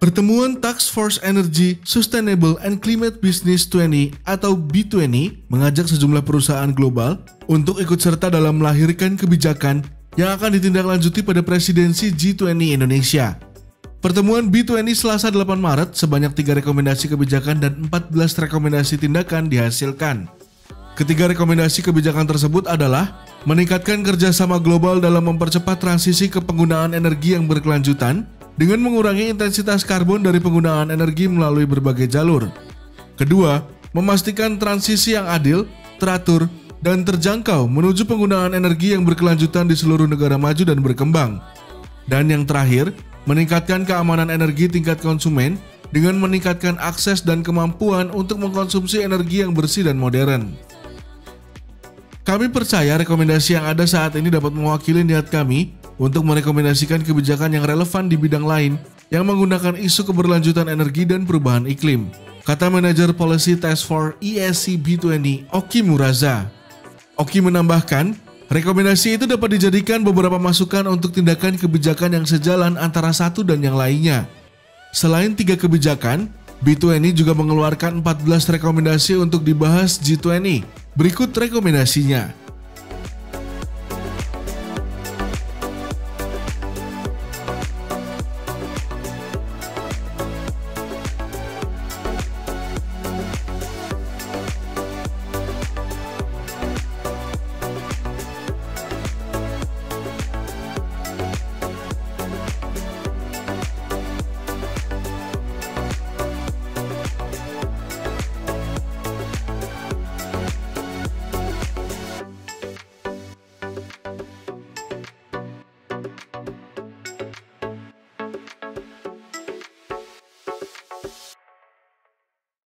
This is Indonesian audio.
Pertemuan Tax Force Energy Sustainable and Climate Business 20 atau B20 mengajak sejumlah perusahaan global untuk ikut serta dalam melahirkan kebijakan yang akan ditindaklanjuti pada presidensi G20 Indonesia. Pertemuan B20 Selasa 8 Maret sebanyak tiga rekomendasi kebijakan dan 14 rekomendasi tindakan dihasilkan. Ketiga rekomendasi kebijakan tersebut adalah meningkatkan kerjasama global dalam mempercepat transisi ke penggunaan energi yang berkelanjutan, dengan mengurangi intensitas karbon dari penggunaan energi melalui berbagai jalur. Kedua, memastikan transisi yang adil, teratur, dan terjangkau menuju penggunaan energi yang berkelanjutan di seluruh negara maju dan berkembang. Dan yang terakhir, meningkatkan keamanan energi tingkat konsumen dengan meningkatkan akses dan kemampuan untuk mengkonsumsi energi yang bersih dan modern. Kami percaya rekomendasi yang ada saat ini dapat mewakili niat kami untuk merekomendasikan kebijakan yang relevan di bidang lain yang menggunakan isu keberlanjutan energi dan perubahan iklim, kata manajer Policy Task Force ESC B20 Oki Muraza. Oki menambahkan, rekomendasi itu dapat dijadikan beberapa masukan untuk tindakan kebijakan yang sejalan antara satu dan yang lainnya. Selain tiga kebijakan, B20 juga mengeluarkan 14 rekomendasi untuk dibahas G20. Berikut rekomendasinya.